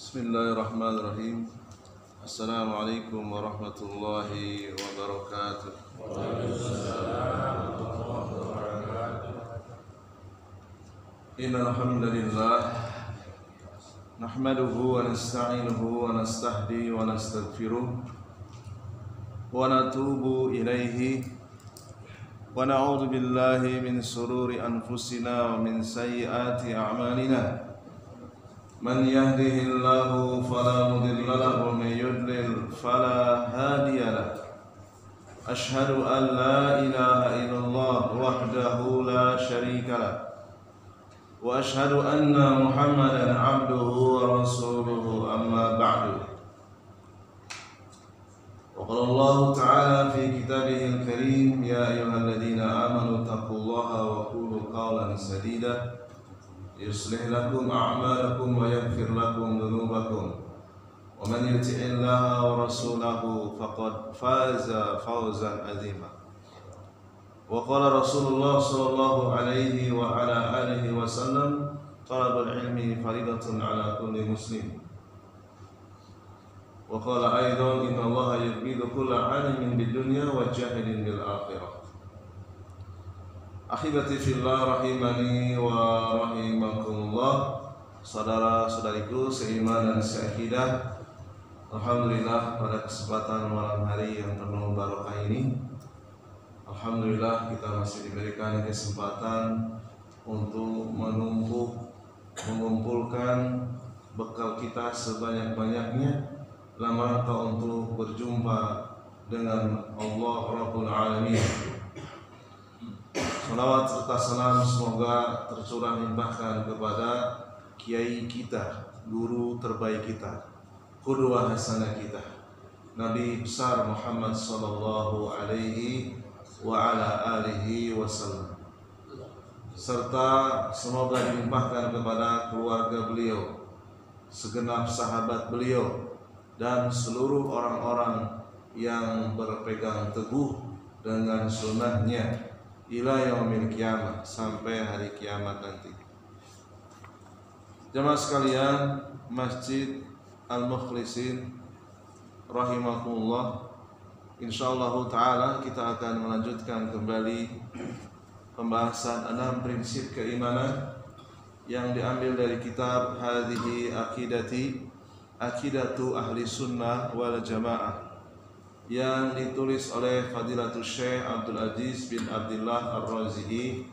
بسم الله الرحمن الرحيم السلام عليكم ورحمة الله وبركاته إن الحمد لله نحمده ونستعينه ونستهدي ونستغفره ونتوب إليه ونعوذ بالله من سرور أنفسنا ومن سيئات أعمالنا من يهده الله فلا مضل له ومن يضلل فلا هادي له. أشهد أن لا إله إلا الله وحده لا شريك له وأشهد أن محمدا عبده ورسوله أما بعد. وقال الله تعالى في كتابه الكريم يا أيها الذين آمنوا اتقوا الله وقولوا قولا سديدا يصلح لكم أعمالكم ويغفر لكم ذنوبكم. ومن يطع الله ورسوله فقد فاز فوزا عظيما. وقال رسول الله صلى الله عليه وعلى آله وسلم طلب العلم فريضة على كل مسلم. وقال أيضا إن الله يبيد كل عالم بالدنيا وجاهل بالآخرة. Akhibati fillah rahimani wa rahimakumullah. Saudara-saudariku seiman dan seakidah Alhamdulillah pada kesempatan malam hari yang penuh barokah ini Alhamdulillah kita masih diberikan kesempatan untuk menumpuk mengumpulkan bekal kita sebanyak-banyaknya. Dalam rangka untuk berjumpa dengan Allah Rabbul Alamin Salawat serta salam semoga tercurah limpahkan kepada kiai kita, guru terbaik kita, qudwah hasanah kita, Nabi besar Muhammad sallallahu alaihi wa ala alihi wasallam. Serta semoga dilimpahkan kepada keluarga beliau, segenap sahabat beliau dan seluruh orang-orang yang berpegang teguh dengan sunnahnya ila yaumil kiamat sampai hari kiamat nanti. Jemaah sekalian, Masjid Al-Mukhlisin rahimakumullah. Insyaallah taala kita akan melanjutkan kembali pembahasan enam prinsip keimanan yang diambil dari kitab Hadhihi Aqidati Aqidatu Ahli Sunnah wal Jamaah yang ditulis oleh Fadilatul Syekh Abdul Aziz bin Abdullah Ar-Razihi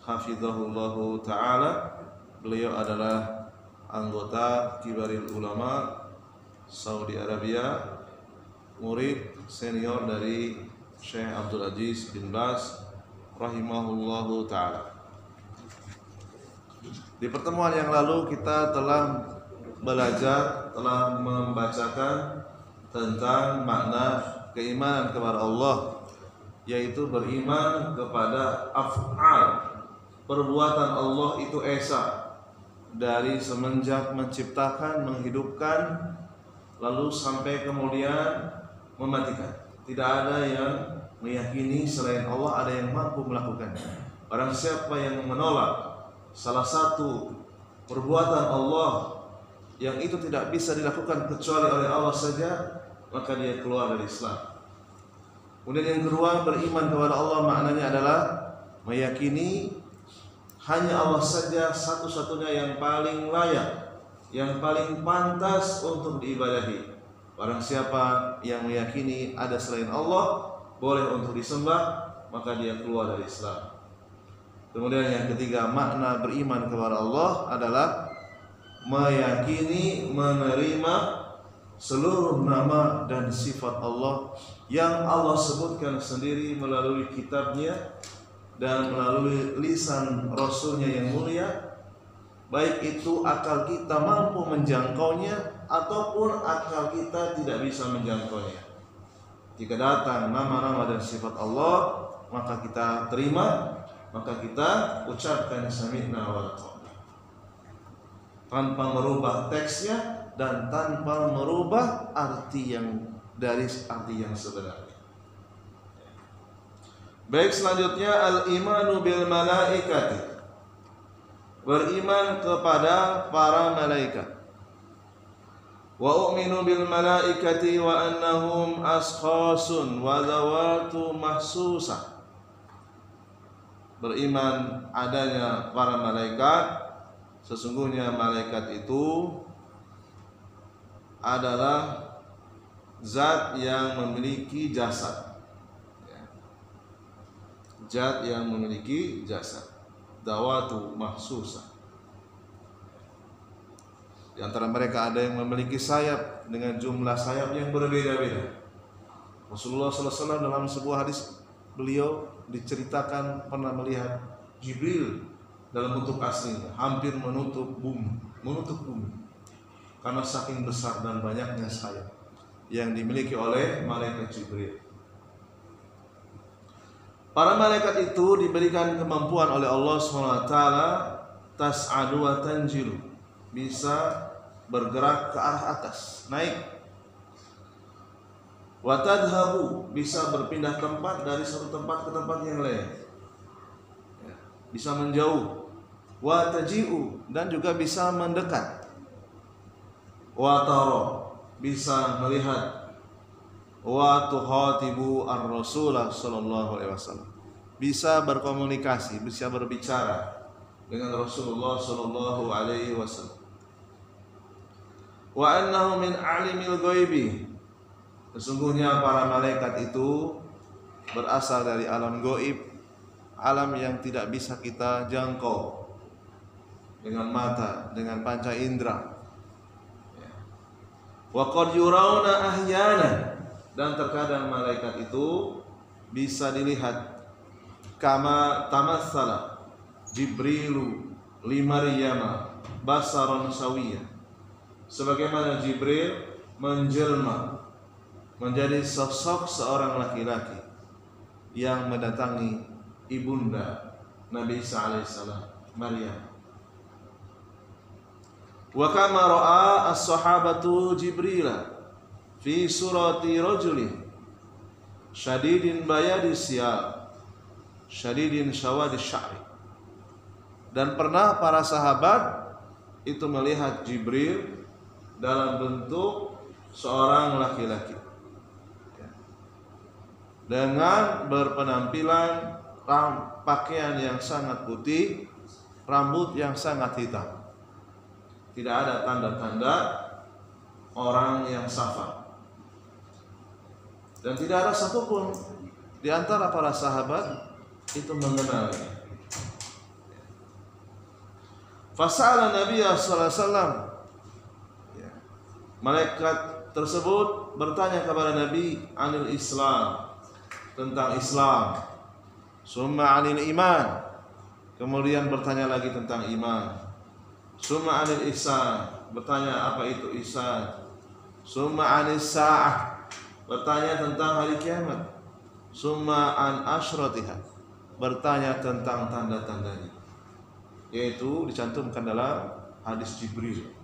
hafizahullahu taala. Beliau adalah anggota Kibaril Ulama Saudi Arabia, murid senior dari Syekh Abdul Aziz bin Bas rahimahullahu taala. Di pertemuan yang lalu kita telah belajar, telah membacakan tentang makna keimanan kepada Allah yaitu beriman kepada af'al. Perbuatan Allah itu esa. Dari semenjak menciptakan menghidupkan lalu sampai kemudian mematikan. Tidak ada yang meyakini selain Allah ada yang mampu melakukannya. Orang siapa yang menolak salah satu perbuatan Allah yang itu tidak bisa dilakukan kecuali oleh Allah saja maka dia keluar dari Islam. Kemudian yang kedua beriman kepada Allah maknanya adalah meyakini hanya Allah saja satu-satunya yang paling layak, yang paling pantas untuk diibadahi. Barang siapa yang meyakini ada selain Allah boleh untuk disembah, maka dia keluar dari Islam. Kemudian yang ketiga makna beriman kepada Allah adalah meyakini menerima seluruh nama dan sifat Allah yang Allah sebutkan sendiri melalui kitabnya dan melalui lisan Rasulnya yang mulia baik itu akal kita mampu menjangkaunya ataupun akal kita tidak bisa menjangkaunya. Jika datang nama-nama dan sifat Allah maka kita terima maka kita ucapkan sami'na wa tanpa merubah teksnya dan tanpa merubah arti yang dari arti yang sebenarnya. Baik selanjutnya al-imanu bil malaikati. Beriman kepada para malaikat. wa u'minu bil malaikati wa annahum askhasun wa zawatu mahsusah beriman adanya para malaikat sesungguhnya malaikat itu adalah zat yang memiliki jasad. Ya. zat yang memiliki jasad. Dawatu mahsusah di antara mereka ada yang memiliki sayap dengan jumlah sayap yang berbeda-beda. Rasulullah SAW dalam sebuah hadis beliau diceritakan pernah melihat Jibril dalam bentuk aslinya hampir menutup bumi, menutup bumi. Karena saking besar dan banyaknya sayap yang dimiliki oleh malaikat Jibril. Para malaikat itu diberikan kemampuan oleh Allah SWT tas'adu wa tanjilu bisa bergerak ke arah atas, naik. Watadhabu bisa berpindah tempat dari satu tempat ke tempat yang lain. Ya, bisa menjauh. Wataji'u dan juga bisa mendekat. Wataro bisa melihat. Wa tuhatibu ar-rasulah sallallahu alaihi wasallam. Bisa berkomunikasi, bisa berbicara dengan Rasulullah sallallahu alaihi wasallam wa annahu min alimil ghaibi sesungguhnya para malaikat itu berasal dari alam goib alam yang tidak bisa kita jangkau dengan mata dengan panca indera wa qad yurawna ahyana. Dan terkadang malaikat itu bisa dilihat kama tamassala jibrilu limaryama basaron sawiyah sebagaimana Jibril menjelma menjadi sosok seorang laki-laki yang mendatangi ibunda Nabi Isa alaihissalam Maryam wa kama ra'a as-sahabatu Jibril fi surati rajulin syadidin bayadi siyal syadidin syawadi sya'ri dan pernah para sahabat itu melihat Jibril dalam bentuk seorang laki-laki dengan berpenampilan pakaian yang sangat putih, rambut yang sangat hitam. Tidak ada tanda-tanda orang yang safar. Dan tidak ada satupun di antara para sahabat itu mengenalnya. Fasala Nabi alaihi wasallam Malaikat tersebut bertanya kepada Nabi anil Islam tentang Islam. Summa anil iman. Kemudian bertanya lagi tentang iman. Summa anil ihsan. Bertanya apa itu ihsan. Summa anil sa'ah. Bertanya tentang hari kiamat. Summa an asyratiha. Bertanya tentang tanda-tandanya. Yaitu dicantumkan dalam hadis Jibril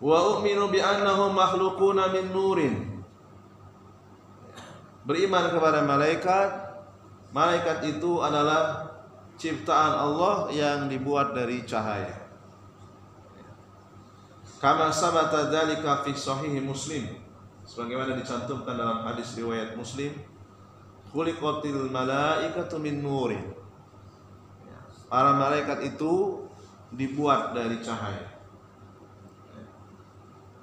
wa u'minu bi annahum makhluquna min nurin beriman kepada malaikat malaikat itu adalah ciptaan Allah yang dibuat dari cahaya. Kama sabata dzalika fi sahih muslim. Sebagaimana dicantumkan dalam hadis riwayat muslim khuliqatil malaikatu min nurin. Para malaikat itu dibuat dari cahaya.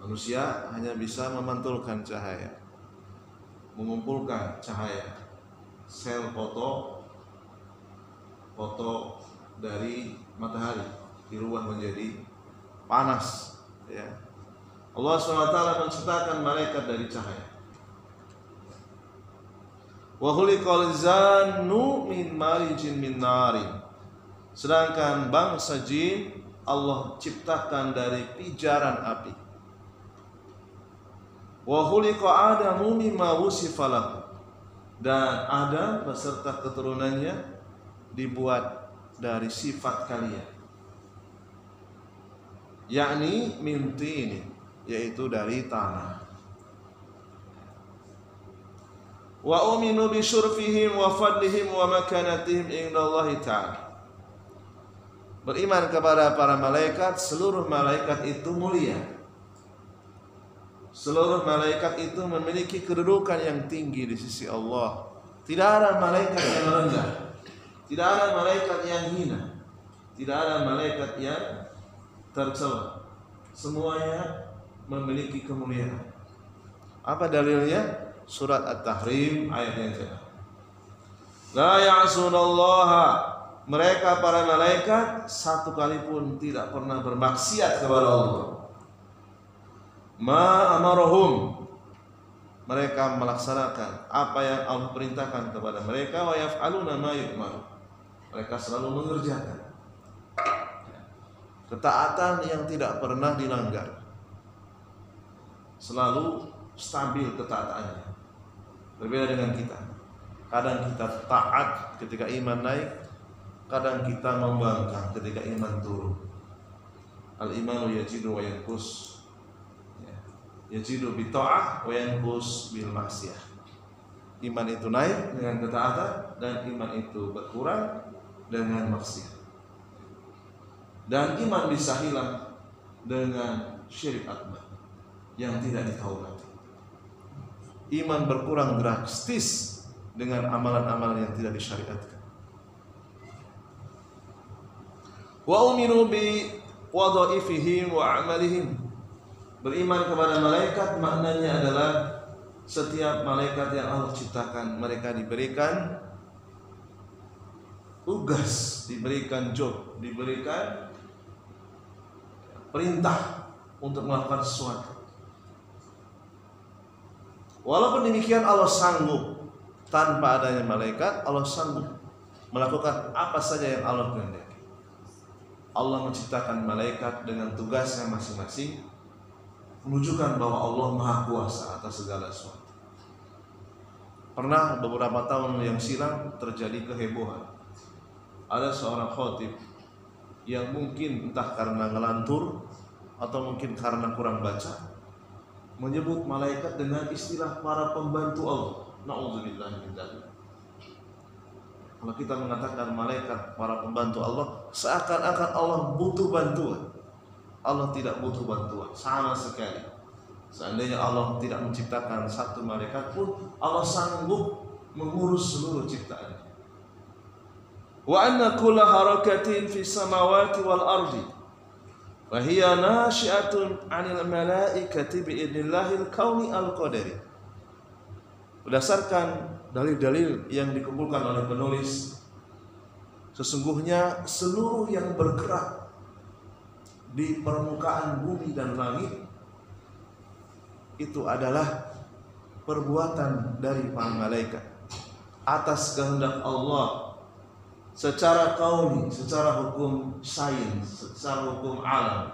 Manusia hanya bisa memantulkan cahaya, mengumpulkan cahaya. Sel foto foto dari matahari dirubah menjadi panas ya. Allah SWT menciptakan malaikat dari cahaya. Wa khuliqal zannu min marijin min narin. Sedangkan bangsa jin Allah ciptakan dari pijaran api wa khuliqa adamu mimma dan Adam beserta keturunannya dibuat dari sifat kalian yakni minti ini yaitu dari tanah wa uminu bi syurfihim wa fadlihim wa makanatihim indallahi ta'ala Beriman kepada para malaikat, seluruh malaikat itu mulia. Seluruh malaikat itu memiliki kedudukan yang tinggi di sisi Allah. Tidak ada malaikat yang rendah. Tidak ada malaikat yang hina. Tidak ada malaikat yang tercela. Semuanya memiliki kemuliaan. Apa dalilnya? Surat At-Tahrim ayat yang ke La ya'sunallaha mereka para malaikat satu kali pun tidak pernah bermaksiat kepada Allah. Ma mereka melaksanakan apa yang Allah perintahkan kepada mereka wa yaf'aluna ma yu'mar. Mereka selalu mengerjakan ketaatan yang tidak pernah dilanggar. Selalu stabil ketaatannya. Berbeda dengan kita. Kadang kita taat ketika iman naik, kadang kita membangkang ketika iman turun al imanu yajidu wa yanqus ya. yajidu bi ta'ah wa yanqus bil maksiyah iman itu naik dengan ketaatan dan iman itu berkurang dengan maksiat. Dan iman bisa hilang dengan syirik akbar yang tidak ditaubati iman berkurang drastis dengan amalan-amalan yang tidak disyariatkan. Wa uminu bi wadhaifihim wa amalihim. Beriman kepada malaikat maknanya adalah setiap malaikat yang Allah ciptakan mereka diberikan tugas diberikan job diberikan perintah untuk melakukan sesuatu walaupun demikian Allah sanggup tanpa adanya malaikat Allah sanggup melakukan apa saja yang Allah kehendaki Allah menciptakan malaikat dengan tugasnya masing-masing menunjukkan bahwa Allah Maha Kuasa atas segala sesuatu. Pernah beberapa tahun yang silam terjadi kehebohan. Ada seorang khotib yang mungkin entah karena ngelantur atau mungkin karena kurang baca menyebut malaikat dengan istilah para pembantu Allah. Nauzubillah min dzalik. Kalau kita mengatakan malaikat para pembantu Allah, seakan-akan Allah butuh bantuan. Allah tidak butuh bantuan sama sekali. Seandainya Allah tidak menciptakan satu malaikat pun, Allah sanggup mengurus seluruh ciptaan. Wa anna kulla harakatin fi samawati wal ardi wa hiya nashi'atun 'anil malaikati bi idnillahil kauni al qadari. Berdasarkan dalil-dalil yang dikumpulkan oleh penulis sesungguhnya seluruh yang bergerak di permukaan bumi dan langit itu adalah perbuatan dari para malaikat atas kehendak Allah secara kauni, secara hukum sains, secara hukum alam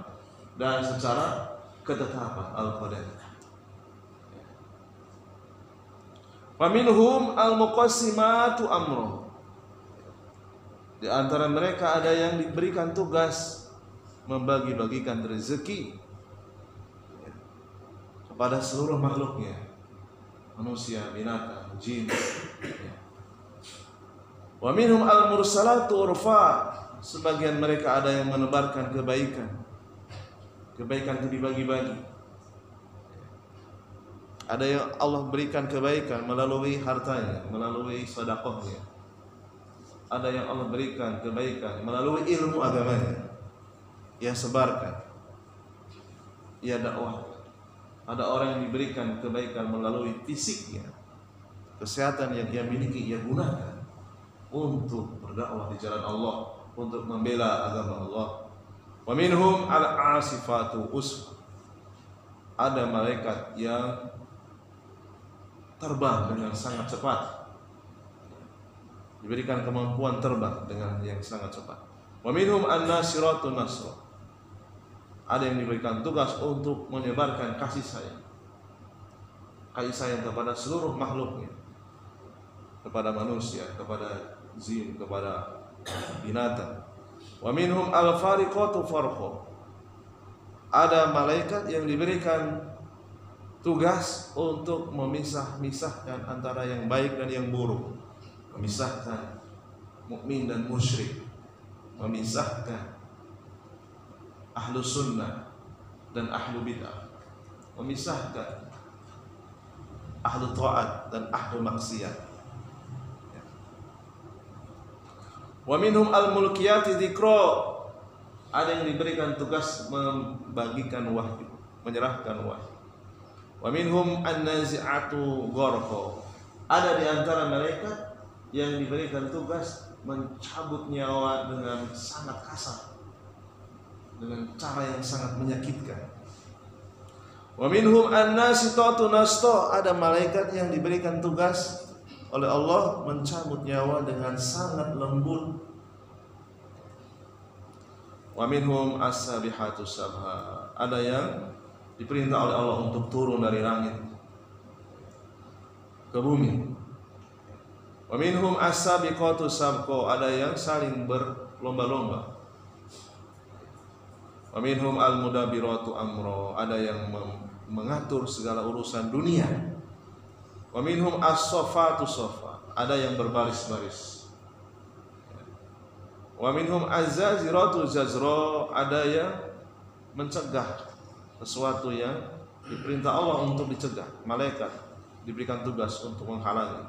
dan secara ketetapan al-qadar. Faminhum al-muqassimatu amro. Di antara mereka ada yang diberikan tugas membagi-bagikan rezeki kepada seluruh makhluknya. Manusia, binatang, jin. Wa minhum al-mursalatu urfa. Sebagian mereka ada yang menebarkan kebaikan. Kebaikan itu dibagi-bagi ada yang Allah berikan kebaikan melalui hartanya, melalui sedekahnya. Ada yang Allah berikan kebaikan melalui ilmu agamanya. Ia sebarkan. Ia dakwah. Ada orang yang diberikan kebaikan melalui fisiknya. Kesehatan yang ia miliki ia gunakan untuk berdakwah di jalan Allah, untuk membela agama Allah. Wa minhum al-asifatu usfa. Ada malaikat yang terbang dengan sangat cepat. Diberikan kemampuan terbang dengan yang sangat cepat. Wa minhum an-nasiratun nasra. Ada yang diberikan tugas untuk menyebarkan kasih sayang. Kasih sayang kepada seluruh makhluknya. Kepada manusia kepada jin kepada binatang. Wa minhum al-fariqatu farqa ada malaikat yang diberikan tugas untuk memisah-misahkan antara yang baik dan yang buruk. Memisahkan mukmin dan musyrik. Memisahkan ahlu sunnah dan ahlu bid'ah. Memisahkan ahlu taat dan ahlu maksiat wa minhum al mulkiyati dzikra. Ada yang diberikan tugas membagikan wahyu menyerahkan wahyu. Wa minhum an-nazi'atu gharqa. Ada di antara mereka yang diberikan tugas mencabut nyawa dengan sangat kasar dengan cara yang sangat menyakitkan. Wa minhum an-nasitatu nasto ada malaikat yang diberikan tugas oleh Allah mencabut nyawa dengan sangat lembut. Wa minhum as-sabihatu sabha. Ada yang diperintah oleh Allah untuk turun dari langit ke bumi. Wa minhum as-sabiqatu sabqo. Ada yang saling berlomba-lomba. Wa minhum al-mudabiratu amro. Ada yang mengatur segala urusan dunia. Wa minhum as-safatu safa. Ada yang berbaris-baris. Wa minhum az-zaziratu zazra. Ada yang mencegah sesuatu yang diperintah Allah untuk dicegah. Malaikat diberikan tugas untuk menghalangi.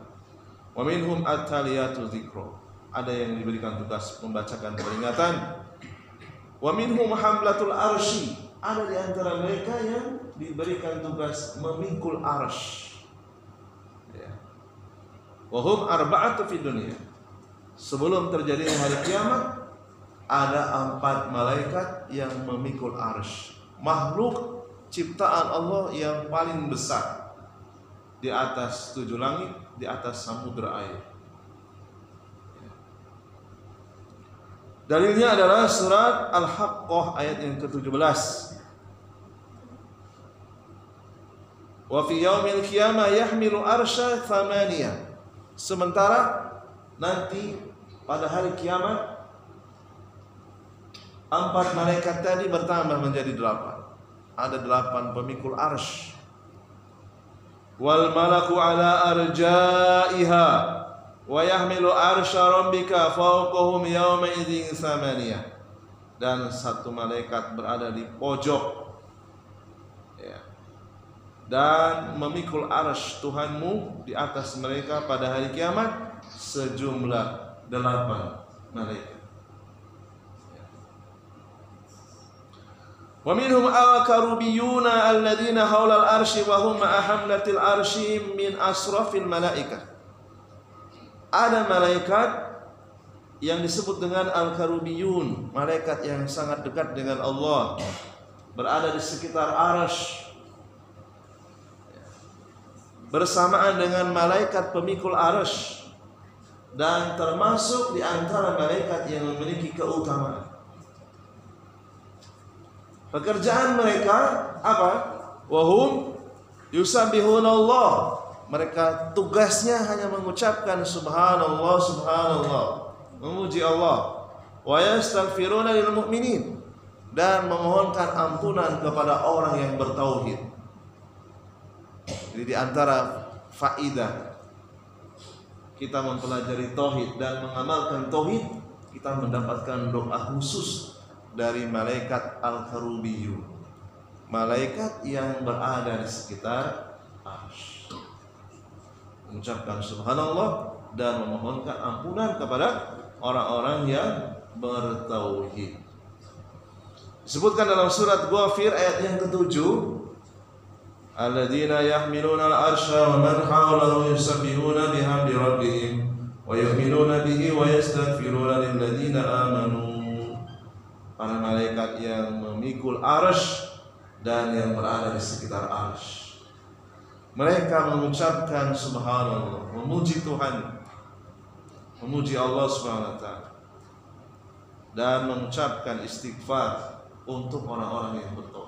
Wa minhum at-taliyatu dzikra. Ada yang diberikan tugas membacakan peringatan. Wa minhum hamlatul arsy. Ada di antara mereka yang diberikan tugas memikul arsh. Wahum arba'atu fi dunia. Sebelum terjadi hari kiamat, ada empat malaikat yang memikul arsh. Makhluk ciptaan Allah yang paling besar di atas tujuh langit, di atas samudera air. Ya. Dalilnya adalah surat Al-Haqqah ayat yang ke-17. Wa fi yaumil qiyamah yahmilu arsya thamaniyah. Sementara nanti pada hari kiamat empat malaikat tadi bertambah menjadi delapan. Ada delapan pemikul arsh. Wal malaku ala arjaiha wa yahmilu arsya rabbika fawqahum yawma idzin thamaniyah. Dan satu malaikat berada di pojok dan memikul arsh Tuhanmu di atas mereka pada hari kiamat sejumlah delapan malaikat. Al-karubiyuna alladziina haula al-arsy wa hum ahamlatil arsy min asrafil malaikah. Ada malaikat yang disebut dengan al-karubiyun, malaikat yang sangat dekat dengan Allah, berada di sekitar arsy bersamaan dengan malaikat pemikul arsh dan termasuk di antara malaikat yang memiliki keutamaan. Pekerjaan mereka apa? Wahum yusabbihunallah. Mereka tugasnya hanya mengucapkan subhanallah subhanallah, memuji Allah. Wa yastaghfiruna lil mu'minin dan memohonkan ampunan kepada orang yang bertauhid. Jadi di antara faidah kita mempelajari tauhid dan mengamalkan tauhid, kita mendapatkan doa khusus dari malaikat al-karubiyu. Malaikat yang berada di sekitar arsy. Mengucapkan subhanallah dan memohonkan ampunan kepada orang-orang yang bertauhid. Disebutkan dalam surat Ghafir ayat yang ketujuh الذين يحملون العرش ومن حوله يسبحون بحمد ربهم ويؤمنون به ويستغفرون للذين آمنوا para malaikat yang memikul arsh dan yang berada di sekitar arsh mereka mengucapkan subhanallah memuji Tuhan memuji Allah subhanahu wa ta'ala dan mengucapkan istighfar untuk orang-orang yang bertobat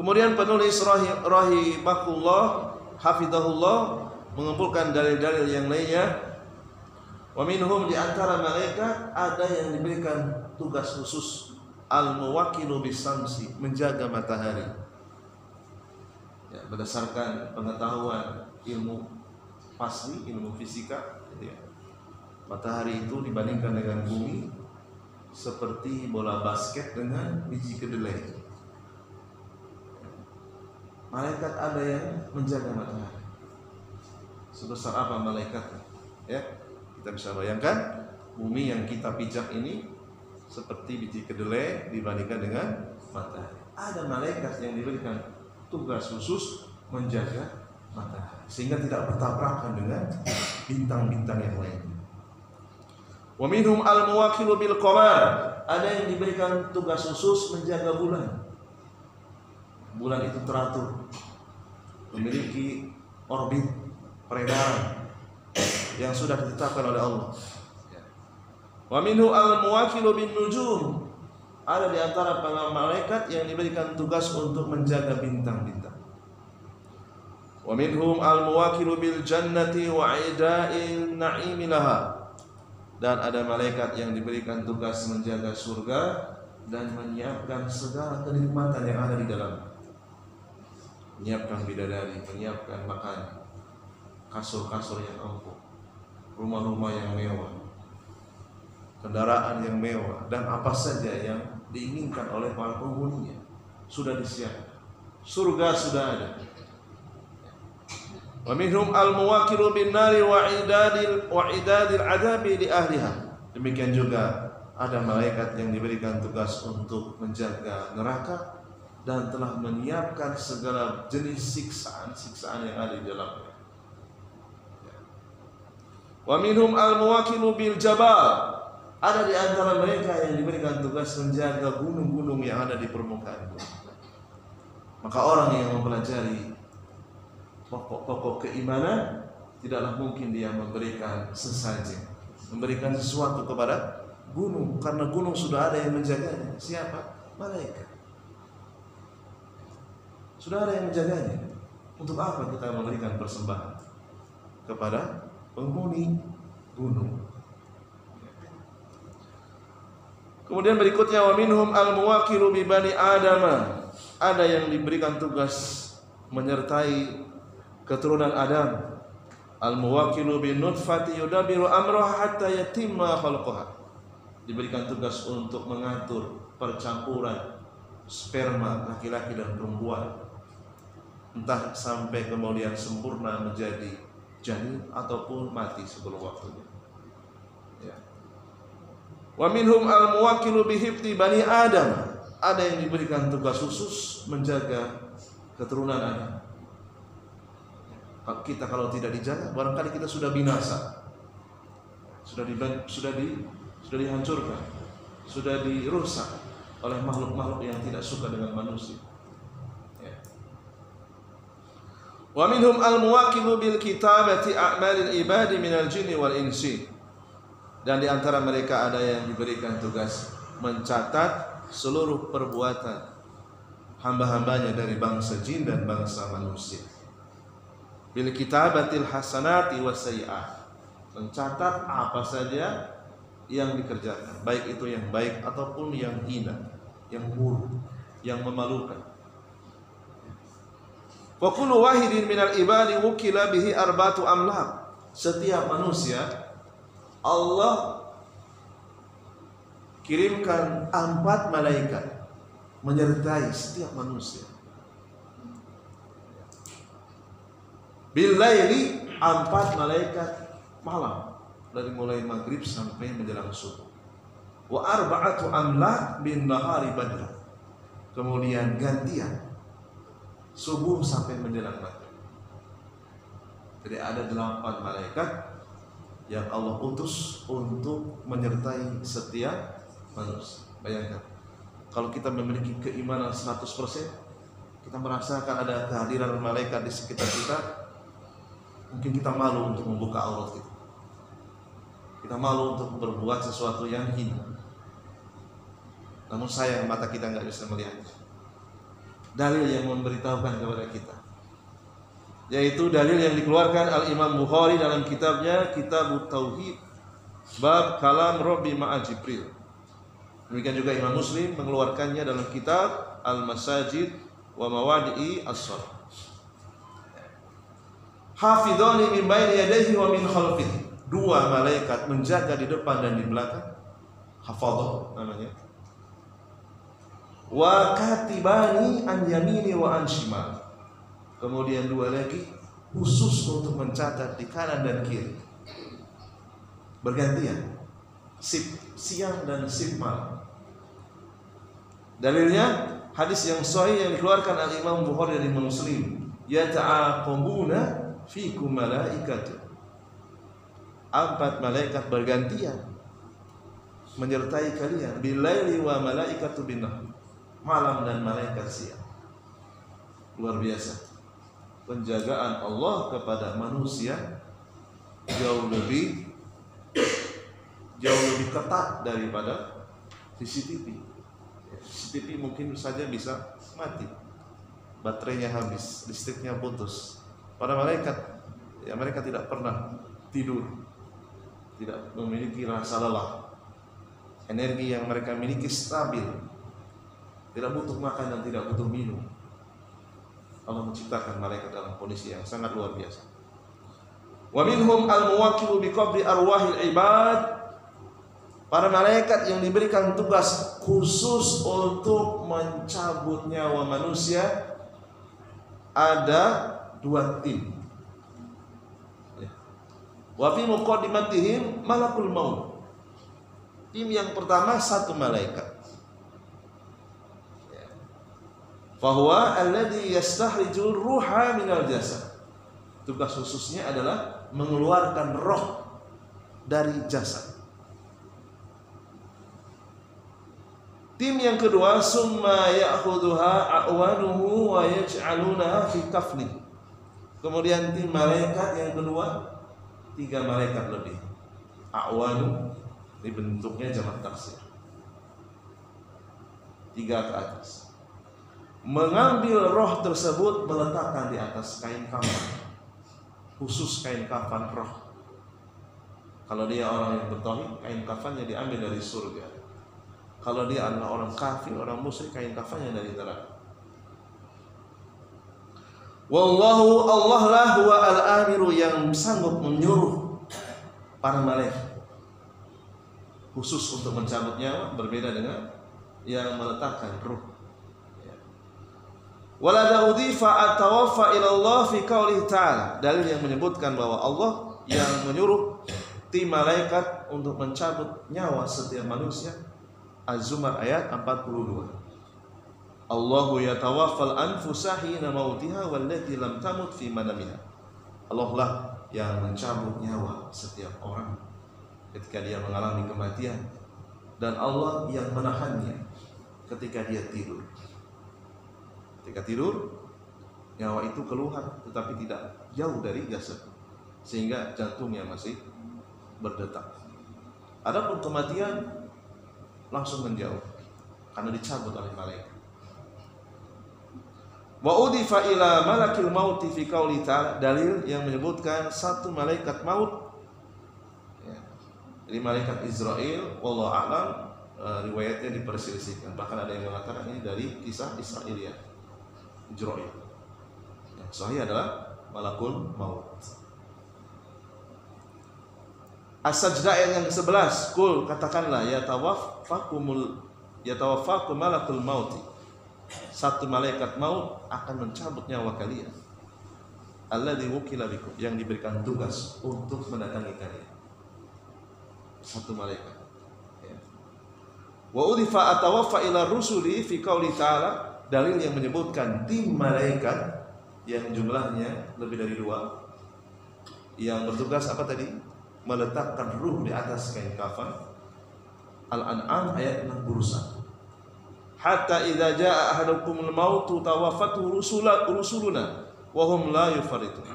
Kemudian penulis rahimahullah hafidahullah mengumpulkan dalil-dalil yang lainnya. Wa minhum di antara malaikat ada yang diberikan tugas khusus al-muwakkilu bisamsi menjaga matahari. Ya, berdasarkan pengetahuan ilmu pasti ilmu fisika gitu ya. Matahari itu dibandingkan dengan bumi seperti bola basket dengan biji kedelai. Malaikat ada yang menjaga matahari. Sebesar apa malaikat? Ya, kita bisa bayangkan bumi yang kita pijak ini seperti biji kedelai dibandingkan dengan matahari. Ada malaikat yang diberikan tugas khusus menjaga matahari sehingga tidak bertabrakan dengan bintang-bintang yang lain. Wa minhum al-muwakilu bil qamar. Ada yang diberikan tugas khusus menjaga bulan. Bulan itu teratur. Memiliki orbit peredaran yang sudah ditetapkan oleh Allah. Wa minhu al-muwakilu bin nujum. Ada di antara para malaikat yang diberikan tugas untuk menjaga bintang-bintang. Wa minhum al-muwakilu bil jannati wa ida'in na'imi laha dan ada malaikat yang diberikan tugas menjaga surga dan menyiapkan segala kenikmatan yang ada di dalam menyiapkan bidadari, menyiapkan makan kasur-kasur yang empuk. Rumah-rumah yang mewah. Kendaraan yang mewah. Dan apa saja yang diinginkan oleh para penghuninya. Sudah disiapkan. Surga sudah ada. Wa minhum al-muwakilu bin nari wa idadil wa idadil adabi li ahliha. Demikian juga ada malaikat yang diberikan tugas untuk menjaga neraka dan telah menyiapkan segala jenis siksaan-siksaan yang ada di dalamnya. Wa minhum al-muwakilu bil jabal. Ada di antara mereka yang diberikan tugas menjaga gunung-gunung yang ada di permukaan. Maka orang yang mempelajari pokok-pokok keimanan tidaklah mungkin dia memberikan sesajen memberikan sesuatu kepada gunung karena gunung sudah ada yang menjaganya siapa malaikat sudah ada yang menjaganya untuk apa kita memberikan persembahan? Kepada penghuni gunung. Kemudian berikutnya wa minhum al muwakilu bi bani adama. Ada yang diberikan tugas menyertai keturunan Adam. Al muwakilu bin nutfati yudabiru amroha hatta yatimma khalqaha. Diberikan tugas untuk mengatur percampuran sperma laki-laki dan perempuan entah sampai kemudian sempurna menjadi janin ataupun mati sebelum waktunya. Ya. wa minhum al muwakilu bihibti bani adam. Ada yang diberikan tugas khusus menjaga keturunan Adam. Kita kalau tidak dijaga barangkali kita sudah binasa. Sudah di sudah di sudah dihancurkan. Sudah dirusak oleh makhluk-makhluk yang tidak suka dengan manusia ya. Wa minhum al-muwakilu bil kitabati a'malil ibadi wal insi. Dan di antara mereka ada yang diberikan tugas mencatat seluruh perbuatan hamba-hambanya dari bangsa jin dan bangsa manusia. Bil kitabatil hasanati wasai'ah mencatat apa saja yang dikerjakan. Baik itu yang baik ataupun yang hina yang buruk yang memalukan wa kullu wahidin minal ibadi wukila bihi arbatu amlak setiap manusia Allah kirimkan empat malaikat menyertai setiap manusia Bilaili empat malaikat malam dari mulai maghrib sampai menjelang subuh. Wa arba'atu amlak bin nahari badra. Kemudian gantian subuh sampai menjelang maghrib. Jadi ada delapan malaikat yang Allah utus untuk menyertai setiap manusia. Bayangkan, kalau kita memiliki keimanan 100%, kita merasakan ada kehadiran malaikat di sekitar kita, mungkin kita malu untuk membuka aurat kita kita malu untuk berbuat sesuatu yang hina namun sayang mata kita nggak bisa melihat dalil yang memberitahukan kepada kita. Yaitu dalil yang dikeluarkan Al Imam Bukhari dalam kitabnya Kitab Tauhid bab kalam Robbi Ma'a Jibril. Demikian juga Imam Muslim mengeluarkannya dalam kitab Al Masajid wa Mawadi'i As-Salat hafidhani min baini yadayhi wa min khalfihi. Dua malaikat menjaga di depan dan di belakang. Hafadhah namanya wa katibani an yamini wa an shimal. Kemudian dua lagi khusus untuk mencatat di kanan dan kiri. Bergantian. Sip siang dan sip malam. Dalilnya hadis yang sahih yang dikeluarkan oleh Imam Bukhari dari Muslim. Yata'aqabuna fikum malaikatu. Empat malaikat bergantian menyertai kalian. Bilaili wa malaikatu binah malam dan malaikat siang. Luar biasa. Penjagaan Allah kepada manusia jauh lebih jauh lebih ketat daripada CCTV CCTV mungkin saja bisa mati. Baterainya habis listriknya putus. Pada malaikat ya mereka tidak pernah tidur. Tidak memiliki rasa lelah. Energi yang mereka miliki stabil tidak butuh makan dan tidak butuh minum. Allah menciptakan malaikat dalam kondisi yang sangat luar biasa. Wa minhum al muwakkilu bi qabri arwahil ibad. Para malaikat yang diberikan tugas khusus untuk mencabut nyawa manusia ada dua tim. Wa fi muqaddimatihim malakul maut. Tim yang pertama satu malaikat. Ya. Fahuwa alladhi yastahriju ruha minal jasad. Tugas khususnya adalah mengeluarkan roh dari jasad. Tim yang kedua summa ya'khudhuha a'wanuhu wa yaj'alunaha fi kafni. Kemudian tim malaikat yang kedua tiga malaikat lebih awanu ini bentuknya jamak taksir tiga ke atas mengambil roh tersebut meletakkan di atas kain kafan. Khusus kain kafan roh. Kalau dia orang yang bertauhid kain kafannya diambil dari surga. Kalau dia adalah orang kafir orang musyrik kain kafannya dari neraka. Wallahu Allah lah wa al-amiru yang sanggup menyuruh para malaikat. Khusus untuk mencabut nyawa berbeda dengan yang meletakkan ruh. Walada udifa atawaffa ila Allah fi ta'ala. Dalil yang menyebutkan bahwa Allah yang menyuruh tim malaikat untuk mencabut nyawa setiap manusia. Az-Zumar ayat 42. Allahu yatawaffal anfusa hina mautiha wallati lam tamut fi manamiha. Allah lah yang mencabut nyawa setiap orang ketika dia mengalami kematian dan Allah yang menahannya ketika dia tidur. Ketika tidur nyawa itu keluar tetapi tidak jauh dari jasad sehingga jantungnya masih berdetak. Adapun kematian langsung menjauh karena dicabut oleh malaikat. Wa udifa ila malakil mauti fi qauli dalil yang menyebutkan satu malaikat maut ya. Jadi malaikat Israel wallahu a'lam e, riwayatnya diperselisihkan bahkan ada yang mengatakan ini dari kisah Israiliyah Israel. Yang sahih adalah malakul maut. As-Sajdah ayat yang ke-11, kul katakanlah ya tawaffakumul ya tawaffakum malakul mauti satu malaikat maut akan mencabut nyawa kalian. Alladzi wukila yang diberikan tugas untuk mendatangi kalian. Satu malaikat. Ya. Wa udifa atawaffa ila rusuli fi qauli ta'ala dalil yang menyebutkan tim malaikat yang jumlahnya lebih dari dua yang bertugas apa tadi? Meletakkan ruh di atas kain kafan. Al-An'am ayat 61 hatta idza jaa ahadukumul mautu tawaffatu rusula rusuluna wa hum la yufaritun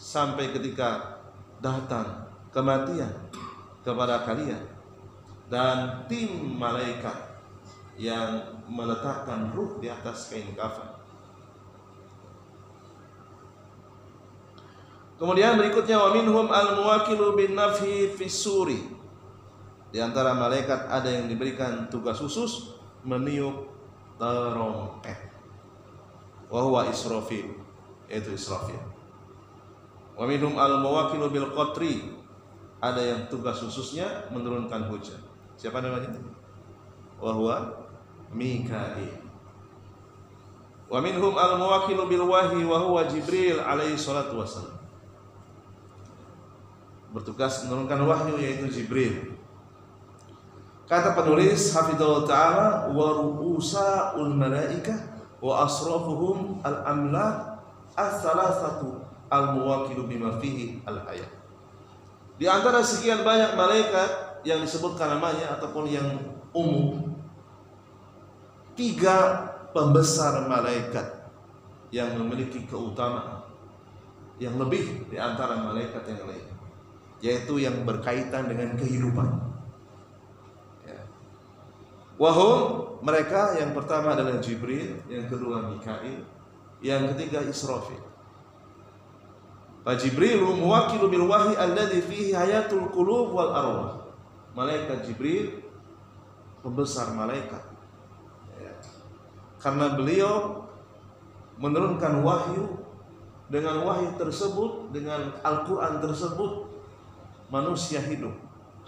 sampai ketika datang kematian kepada kalian. Dan tim malaikat yang meletakkan ruh di atas kain kafan Kemudian berikutnya wa minhum al muwakilu bin nafhi fisuri. Di antara malaikat ada yang diberikan tugas khusus meniup terompet wahwa Israfil yaitu Israfil wa minhum al mawakilu bil qatri ada yang tugas khususnya menurunkan hujan. Siapa namanya? Wahwa Mikail. Wa minhum al-muwakilu bil wahyi wa huwa Jibril alaihi salatu wassalam. Bertugas menurunkan wahyu yaitu Jibril. Kata penulis Hafidhullah Ta'ala wa ru'usaul malaikah wa asrafuhum al-amlak as-salasatu al-muwakilu bima fihi al-ayat. Di antara sekian banyak malaikat yang disebutkan namanya ataupun yang umum tiga pembesar malaikat yang memiliki keutamaan yang lebih di antara malaikat yang lain yaitu yang berkaitan dengan kehidupan. Ya. wahum mereka yang pertama adalah Jibril yang kedua Mikail yang ketiga Israfil. Pak Jibril muwakilu bil wahyi alladhi fihi hayatul qulub wal arwah. Malaikat Jibril pembesar malaikat karena beliau menurunkan wahyu dengan wahyu tersebut dengan Al-Quran tersebut manusia hidup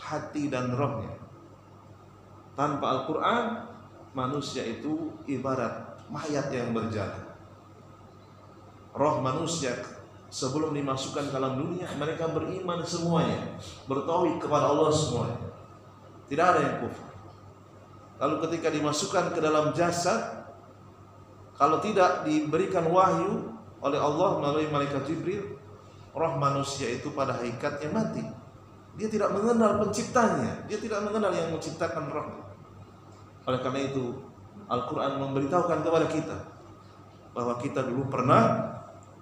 hati dan rohnya. Tanpa Al-Quran manusia itu ibarat mayat yang berjalan. Roh manusia sebelum dimasukkan ke dalam dunia mereka beriman semuanya bertauhid kepada Allah semuanya. Tidak ada yang kufur. Lalu ketika dimasukkan ke dalam jasad kalau tidak diberikan wahyu oleh Allah melalui malaikat Jibril, roh manusia itu pada hakikatnya mati. Dia tidak mengenal penciptanya, dia tidak mengenal yang menciptakan roh. Oleh karena itu, Al-Quran memberitahukan kepada kita bahwa kita dulu pernah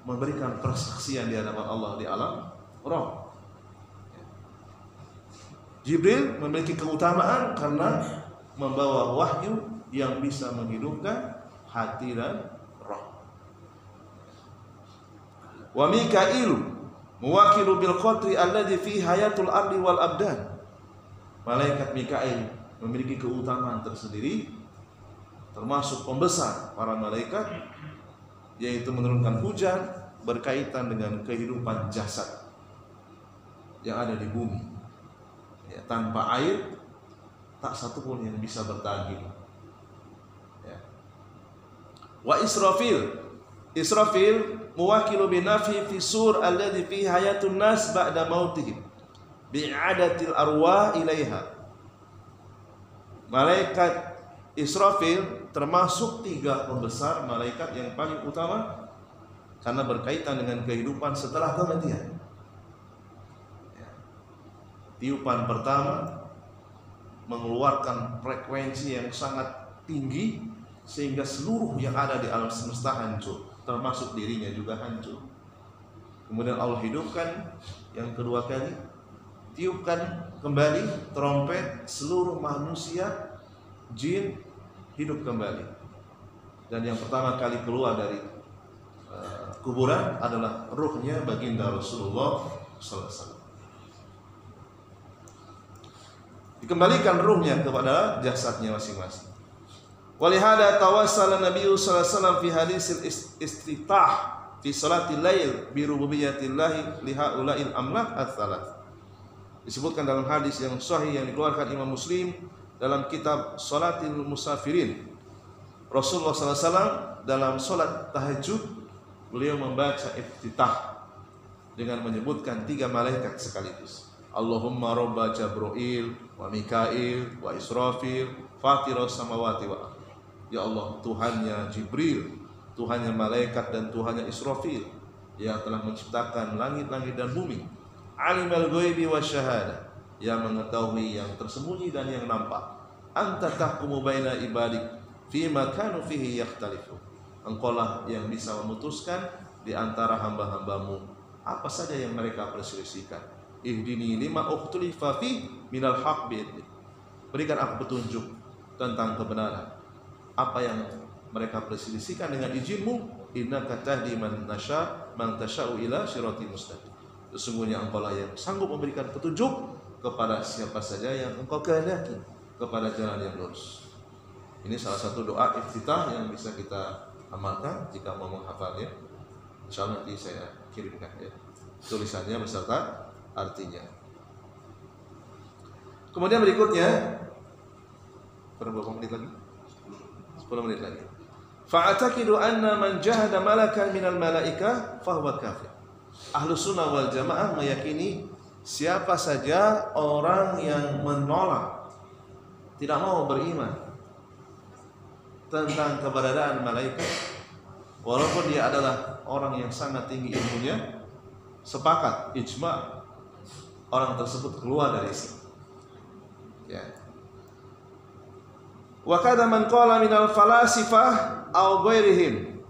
memberikan persaksian di hadapan Allah di alam roh. Jibril memiliki keutamaan karena membawa wahyu yang bisa menghidupkan hati dan roh. Wa Mikail muwakilu bil qadri alladhi fi hayatul ardi wal abdan. Malaikat Mikail memiliki keutamaan tersendiri termasuk pembesar para malaikat yaitu menurunkan hujan berkaitan dengan kehidupan jasad yang ada di bumi. Ya, tanpa air tak satu pun yang bisa bertahan wa Israfil Israfil muwakilu binafi fi sur alladhi fi hayatun nas ba'da mautihim bi'adatil arwah ilaiha malaikat Israfil termasuk tiga pembesar malaikat yang paling utama karena berkaitan dengan kehidupan setelah kematian. Ya. Tiupan pertama mengeluarkan frekuensi yang sangat tinggi sehingga seluruh yang ada di alam semesta hancur termasuk dirinya juga hancur. Kemudian Allah hidupkan yang kedua kali tiupkan kembali trompet seluruh manusia jin hidup kembali. Dan yang pertama kali keluar dari uh, kuburan adalah ruhnya baginda Rasulullah SAW dikembalikan ruhnya kepada jasadnya masing-masing Walihada tawassala Nabi sallallahu alaihi wasallam fi hadisil istitah fi salatil lail bi rububiyyatillahi li haula'il amlak ats-tsalath. Disebutkan dalam hadis yang sahih yang dikeluarkan Imam Muslim dalam kitab Salatil Musafirin. Rasulullah SAW dalam salat tahajud beliau membaca iftitah dengan menyebutkan tiga malaikat sekaligus. Allahumma robba Jabril wa Mikail wa Israfil fatiros samawati wa Ya Allah Tuhannya Jibril Tuhannya malaikat dan Tuhannya Israfil yang telah menciptakan langit-langit dan bumi. Alimal ghaibi wa syahada. Yang mengetahui yang tersembunyi dan yang nampak. Anta tahkumu baina ibadik fima kanu fihi yakhtalifu. Engkaulah yang bisa memutuskan di antara hamba-hambamu apa saja yang mereka perselisihkan. Ihdini lima ukhtulifa fi minal haq berikan aku petunjuk tentang kebenaran apa yang mereka perselisihkan dengan izinmu innaka tahdi man nasya man tasya'u ila siratal mustaqim. Sesungguhnya engkau lah yang sanggup memberikan petunjuk kepada siapa saja yang engkau kehendaki kepada jalan yang lurus. Ini salah satu doa iftitah yang bisa kita amalkan jika mau menghafalnya insya Allah nanti saya kirimkan ya tulisannya beserta artinya. Kemudian berikutnya berapa menit lagi? 10 menit lagi. Fa'atakidu anna man jahada malakan minal malaika fahuwa kafir. Ahlu sunnah wal jamaah meyakini siapa saja orang yang menolak tidak mau beriman tentang keberadaan malaikat walaupun dia adalah orang yang sangat tinggi ilmunya sepakat ijma orang tersebut keluar dari Islam ya wa kada man qala minal falasifah aw ghairihim.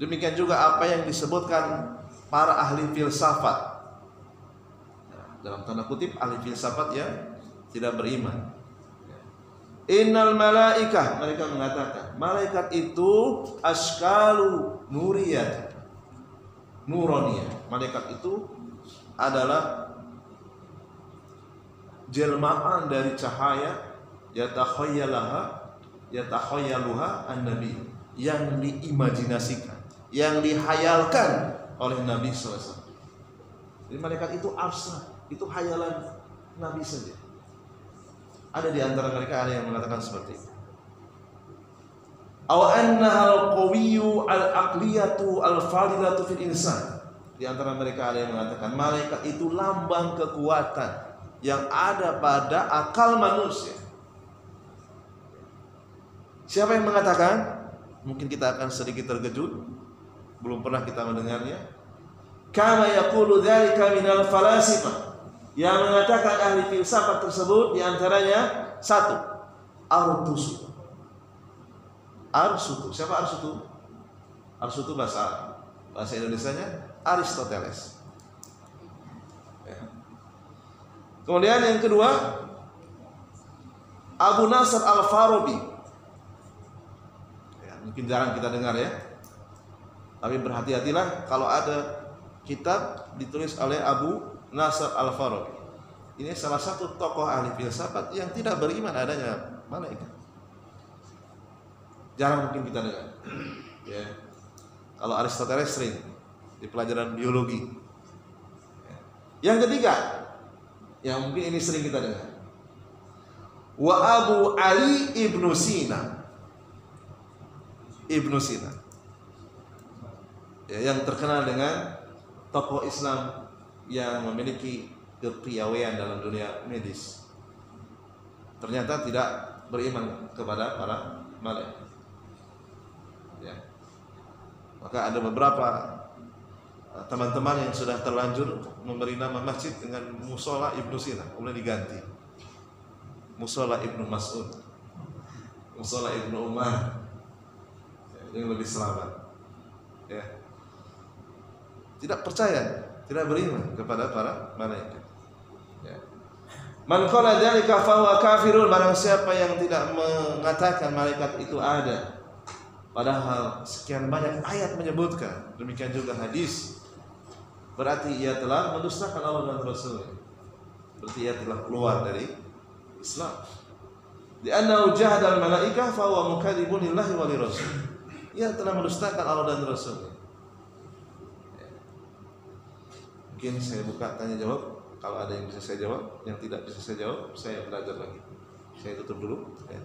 Demikian juga apa yang disebutkan para ahli filsafat. Dalam tanda kutip ahli filsafat yang tidak beriman. Innal malaikah mereka mengatakan malaikat itu askalu nuriyah nuroniyah malaikat itu adalah jelmaan dari cahaya yatakhayyalaha yatakhayyaluha an-nabi yang diimajinasikan yang dihayalkan oleh Nabi SAW. Jadi malaikat itu abstrak, itu hayalan Nabi saja. Ada di antara mereka ada yang mengatakan seperti itu. Aw annahal qawiyyu al-aqliyatu al-fadilatu fil insan. Di antara mereka ada yang mengatakan malaikat itu lambang kekuatan yang ada pada akal manusia. Siapa yang mengatakan? Mungkin kita akan sedikit terkejut. Belum pernah kita mendengarnya. Kama yaqulu dzalika minal falasifah yang mengatakan ahli filsafat tersebut di antaranya satu Artusu Arsutu siapa Arsutu Arsutu bahasa bahasa Indonesia-nya Aristoteles ya. kemudian yang kedua Abu Nasr Al Farabi ya, mungkin jarang kita dengar ya tapi berhati-hatilah kalau ada kitab ditulis oleh Abu Nasr Al-Farabi. Ini salah satu tokoh ahli filsafat yang tidak beriman adanya malaikat. Jarang mungkin kita dengar. ya. Kalau Aristoteles sering di pelajaran biologi. Ya. Yang ketiga, yang mungkin ini sering kita dengar. Wa Abu Ali ibnu Sina. Ibnu Sina. Ya, yang terkenal dengan tokoh Islam yang memiliki kepiawaian dalam dunia medis ternyata tidak beriman kepada para malaikat. Ya. Maka ada beberapa uh, teman-teman yang sudah terlanjur memberi nama masjid dengan Musola Ibnu Sina, kemudian diganti. Musola Ibnu Mas'ud. Musola Ibnu Umar. Ya, yang lebih selamat. Ya. Tidak percaya tidak beriman kepada para malaikat. Ya. Man qala dzalika fahuwa kafirun barang siapa yang tidak mengatakan malaikat itu ada. Padahal sekian banyak ayat menyebutkan, demikian juga hadis. Berarti ia telah mendustakan Allah dan Rasul. Berarti ia telah keluar dari Islam. Di anna jahada al-malaikah fa huwa mukadzibun lillahi wa lirasul. Ia telah mendustakan Allah dan Rasul. mungkin saya buka tanya jawab kalau ada yang bisa saya jawab yang tidak bisa saya jawab saya belajar lagi saya tutup dulu ya.